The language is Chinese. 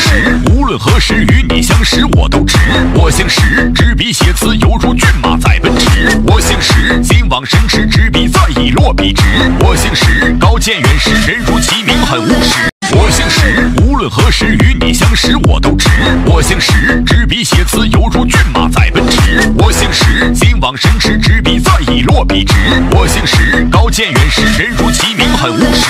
石，无论何时与你相识，我都值。我姓石，执笔写词犹如骏马在奔驰。我姓石，今往神驰，执笔再以落笔直。我姓石，高见远识，人如其名很务实。我姓石，无论何时与你相识，我都值。我姓石，执笔写词犹如骏马在奔驰。我姓石，今往神驰，执笔再以落笔直。我姓石，高见远识，人如其名很务实。